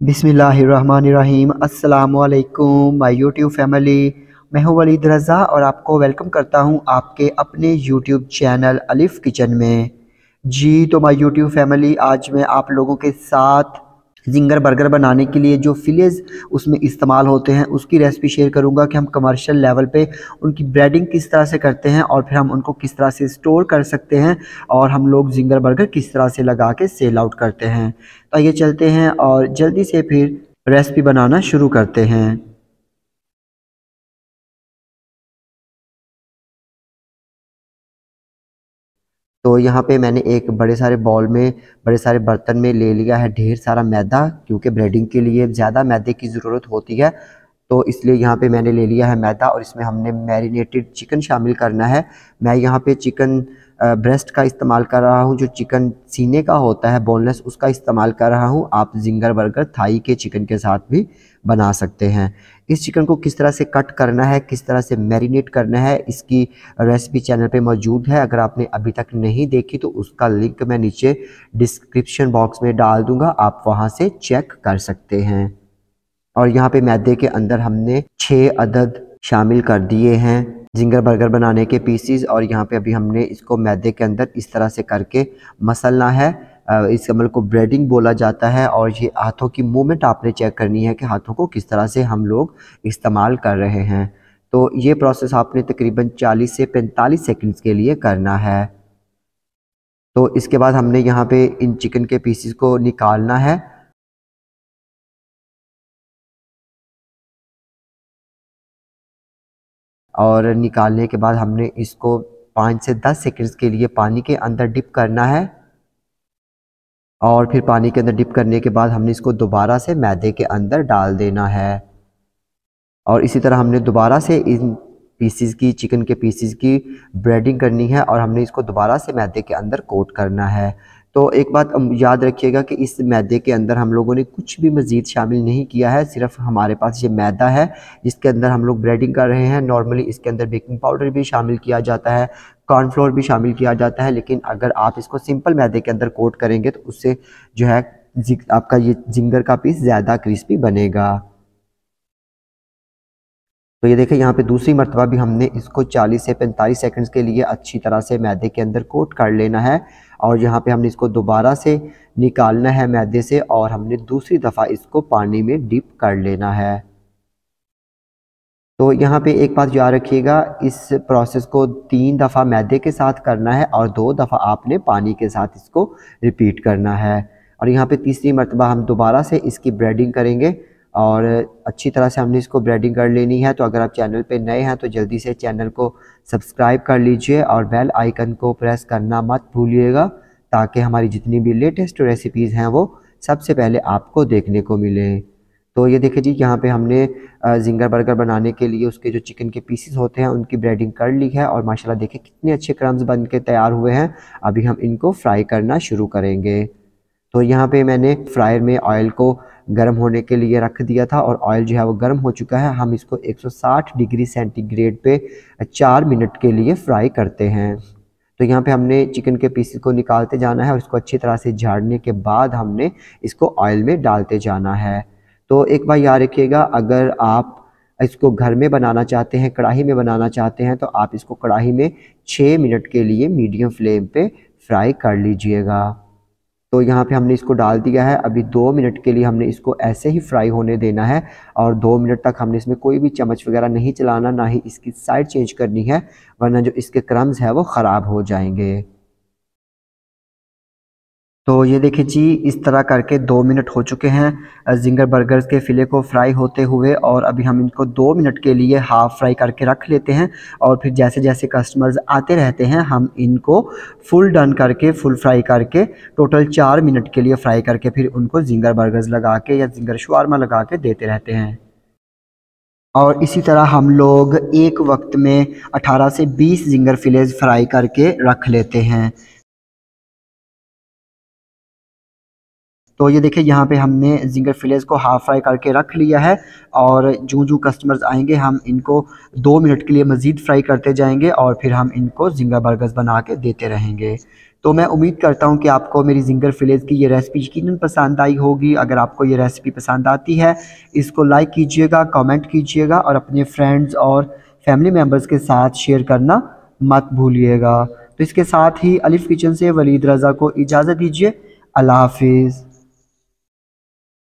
बिसमीम अल्लाम my YouTube family मैं हूँ वलीद रज़ा और आपको वेलकम करता हूँ आपके अपने यूट्यूब चैनल अलिफ़ किचन में। जी तो माय यूट्यूब फैमिली आज मैं आप लोगों के साथ जिंगर बर्गर बनाने के लिए जो फिलेज उसमें इस्तेमाल होते हैं, उसकी रेसिपी शेयर करूँगा कि हम कमर्शियल लेवल पे उनकी ब्रेडिंग किस तरह से करते हैं और फिर हम उनको किस तरह से स्टोर कर सकते हैं और हम लोग जिंगर बर्गर किस तरह से लगा के सेल आउट करते हैं। तो आइए चलते हैं और जल्दी से फिर रेसिपी बनाना शुरू करते हैं। तो यहाँ पे मैंने एक बड़े सारे बॉल में, बड़े सारे बर्तन में ले लिया है ढेर सारा मैदा, क्योंकि ब्रेडिंग के लिए ज़्यादा मैदे की ज़रूरत होती है। तो इसलिए यहाँ पे मैंने ले लिया है मैदा और इसमें हमने मैरिनेटेड चिकन शामिल करना है। मैं यहाँ पे चिकन ब्रेस्ट का इस्तेमाल कर रहा हूँ, जो चिकन सीने का होता है बोनलेस उसका इस्तेमाल कर रहा हूँ। आप जिंगर बर्गर, थाई के चिकन के साथ भी बना सकते हैं। इस चिकन को किस तरह से कट करना है, किस तरह से मैरिनेट करना है, इसकी रेसिपी चैनल पे मौजूद है। अगर आपने अभी तक नहीं देखी तो उसका लिंक मैं नीचे डिस्क्रिप्शन बॉक्स में डाल दूँगा, आप वहाँ से चेक कर सकते हैं। और यहाँ पे मैदे के अंदर हमने छः अदद शामिल कर दिए हैं। जिंगर बर्गर बनाने के पीसीज और यहाँ पे अभी हमने इसको मैदे के अंदर इस तरह से करके मसलना है। इस अमल को ब्रेडिंग बोला जाता है और ये हाथों की मूवमेंट आपने चेक करनी है कि हाथों को किस तरह से हम लोग इस्तेमाल कर रहे हैं। तो ये प्रोसेस आपने तकरीबन 40 से 45 सेकंड्स के लिए करना है। तो इसके बाद हमने यहाँ पे इन चिकन के पीसीस को निकालना है। और निकालने के बाद हमने इसको पाँच से दस सेकंड्स के लिए पानी के अंदर डिप करना है। और फिर पानी के अंदर डिप करने के बाद हमने इसको दोबारा से मैदे के अंदर डाल देना है। और इसी तरह हमने दोबारा से इन पीसीस की चिकन के पीसीस की ब्रेडिंग करनी है और हमने इसको दोबारा से मैदे के अंदर कोट करना है। तो एक बात याद रखिएगा कि इस मैदे के अंदर हम लोगों ने कुछ भी मज़ीद शामिल नहीं किया है, सिर्फ़ हमारे पास ये मैदा है, जिसके अंदर हम लोग ब्रेडिंग कर रहे हैं। नॉर्मली इसके अंदर बेकिंग पाउडर भी शामिल किया जाता है कॉर्नफ्लोर भी शामिल किया जाता है, लेकिन अगर आप इसको सिंपल मैदे के अंदर कोट करेंगे तो उससे जो है आपका ये जिंगर का पीस ज़्यादा क्रिस्पी बनेगा। तो ये देखें यहाँ पे दूसरी मरतबा भी हमने इसको 40 से 45 सेकंड्स के लिए अच्छी तरह से मैदे के अंदर कोट कर लेना है और यहाँ पे हमने इसको दोबारा से निकालना है मैदे से और हमने दूसरी दफ़ा इसको पानी में डिप कर लेना है। तो यहाँ पे एक बात याद रखिएगा, इस प्रोसेस को तीन दफ़ा मैदे के साथ करना है और दो दफ़ा आपने पानी के साथ इसको रिपीट करना है। और यहाँ पे तीसरी मरतबा हम दोबारा से इसकी ब्रेडिंग करेंगे। और अच्छी तरह से हमने इसको ब्रेडिंग कर लेनी है तो अगर आप चैनल पे नए हैं तो जल्दी से चैनल को सब्सक्राइब कर लीजिए और बेल आइकन को प्रेस करना मत भूलिएगा, ताकि हमारी जितनी भी लेटेस्ट रेसिपीज़ हैं, वो सबसे पहले आपको देखने को मिले। तो ये देखिए जी, यहाँ पे हमने जिंगर बर्गर बनाने के लिए उसके जो चिकन के पीसेस होते हैं, उनकी ब्रेडिंग कर ली है और माशाल्लाह देखिए कितने अच्छे क्रम्स बन के तैयार हुए हैं। अभी हम इनको फ्राई करना शुरू करेंगे। तो यहाँ पे मैंने फ्रायर में ऑयल को गर्म होने के लिए रख दिया था और ऑयल जो है वो गर्म हो चुका है। हम इसको 160 डिग्री सेंटीग्रेड पे चार मिनट के लिए फ्राई करते हैं। तो यहाँ पे हमने चिकन के पीसेस को निकालते जाना है और इसको अच्छी तरह से झाड़ने के बाद हमने इसको ऑयल में डालते जाना है। तो एक बार याद रखिएगा, अगर आप इसको घर में बनाना चाहते हैं, कढ़ाई में बनाना चाहते हैं तो आप इसको कढ़ाई में छः मिनट के लिए मीडियम फ्लेम पे फ्राई कर लीजिएगा। तो यहाँ पे हमने इसको डाल दिया है। अभी दो मिनट के लिए हमने इसको ऐसे ही फ्राई होने देना है और दो मिनट तक हमने इसमें कोई भी चम्मच वगैरह नहीं चलाना, ना ही इसकी साइड चेंज करनी है, वरना जो इसके क्रम्स है वो ख़राब हो जाएँगे। तो ये देखिए जी, इस तरह करके दो मिनट हो चुके हैं जिंगर बर्गर्स के फ़िले को फ्राई होते हुए और अभी हम इनको दो मिनट के लिए हाफ़ फ्राई करके रख लेते हैं और फिर जैसे जैसे कस्टमर्स आते रहते हैं, हम इनको फुल डन करके, फुल फ्राई करके, टोटल चार मिनट के लिए फ्राई करके फिर उनको जिंगर बर्गर्स लगा के या जिंगर शुरमा लगा के देते रहते हैं। और इसी तरह हम लोग एक वक्त में 18 से 20 जिंगर फिलेज फ्राई करके रख लेते हैं। तो ये देखिए, यहाँ पे हमने जिंगर फिलेस को हाफ़ फ्राई करके रख लिया है और जो जो कस्टमर्स आएँगे, हम इनको दो मिनट के लिए मज़ीद फ्राई करते जाएँगे और फिर हम इनको जिंगर बर्गर्स बना के देते रहेंगे। तो मैं उम्मीद करता हूँ कि आपको मेरी जिंगर फिलेज की ये रेसिपी यकीन पसंद आई होगी। अगर आपको ये रेसिपी पसंद आती है, इसको लाइक कीजिएगा कमेंट कीजिएगा और अपने फ्रेंड्स और फैमिली मेंबर्स के साथ शेयर करना मत भूलिएगा। तो इसके साथ ही अलिफ किचन से वलीद रज़ा को इजाज़त दीजिए। अल्लाह हाफिज़।